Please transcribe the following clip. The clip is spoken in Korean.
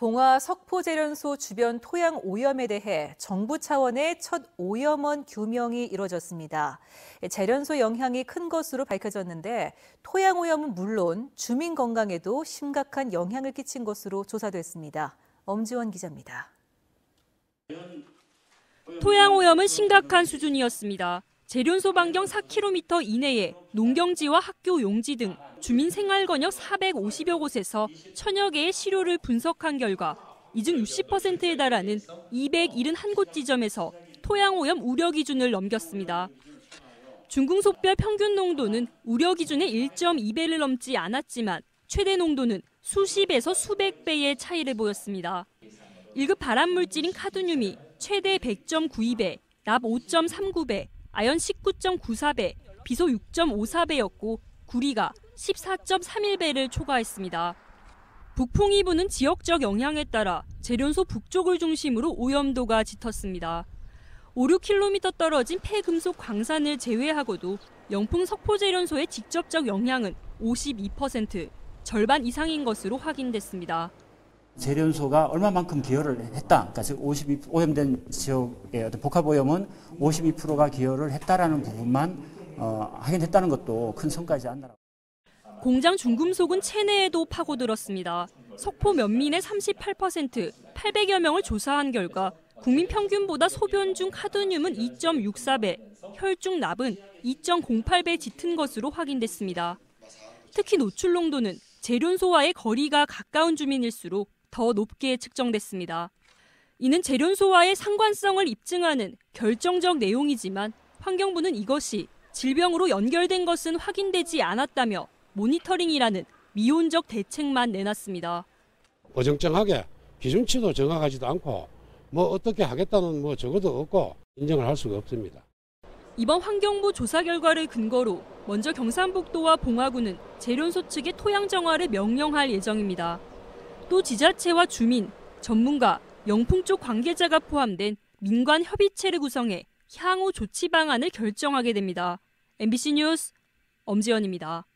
봉화 석포재련소 주변 토양 오염에 대해 정부 차원의 첫 오염원 규명이 이뤄졌습니다. 재련소 영향이 큰 것으로 밝혀졌는데 토양 오염은 물론 주민 건강에도 심각한 영향을 끼친 것으로 조사됐습니다. 엄지원 기자입니다. 토양 오염은 심각한 수준이었습니다. 재련소 반경 4km 이내에 농경지와 학교 용지 등 주민 생활 권역 450여 곳에서 천여 개의 시료를 분석한 결과 이중 60%에 달하는 271곳 지점에서 토양 오염 우려 기준을 넘겼습니다. 중궁속별 평균 농도는 우려 기준의 1.2배를 넘지 않았지만 최대 농도는 수십에서 수백 배의 차이를 보였습니다. 1급 발암 물질인 카드뮴이 최대 100.92배, 납 5.39배, 아연 19.94배, 비소 6.54배였고 구리가 14.31배를 초과했습니다. 북풍이 부는 지역적 영향에 따라 재련소 북쪽을 중심으로 오염도가 짙었습니다. 5, 6km 떨어진 폐금속 광산을 제외하고도 영풍 석포재련소의 직접적 영향은 52%, 절반 이상인 것으로 확인됐습니다. 재련소가 얼마만큼 기여를 했다. 그러니까 52 오염된 지역의 어떤 복합 오염은 52%가 기여를 했다라는 부분만 어, 확인했다는 것도 큰 성과이지 않나. 공장 중금속은 체내에도 파고들었습니다. 석포 면민의 38%, 800여 명을 조사한 결과 국민 평균보다 소변 중 카드뮴은 2.64배, 혈중 납은 2.08배 짙은 것으로 확인됐습니다. 특히 노출 농도는 재련소와의 거리가 가까운 주민일수록 더 높게 측정됐습니다. 이는 재련소와의 상관성을 입증하는 결정적 내용이지만 환경부는 이것이 질병으로 연결된 것은 확인되지 않았다며 모니터링이라는 미온적 대책만 내놨습니다. 어정쩡하게 기준치도 정확하지도 않고 뭐 어떻게 하겠다는 뭐 적어도 없고 인정을 할 수가 없습니다. 이번 환경부 조사 결과를 근거로 먼저 경상북도와 봉화구는 재련소 측의 토양 정화를 명령할 예정입니다. 또 지자체와 주민, 전문가, 영풍 쪽 관계자가 포함된 민관 협의체를 구성해 향후 조치 방안을 결정하게 됩니다. MBC 뉴스 엄지연입니다.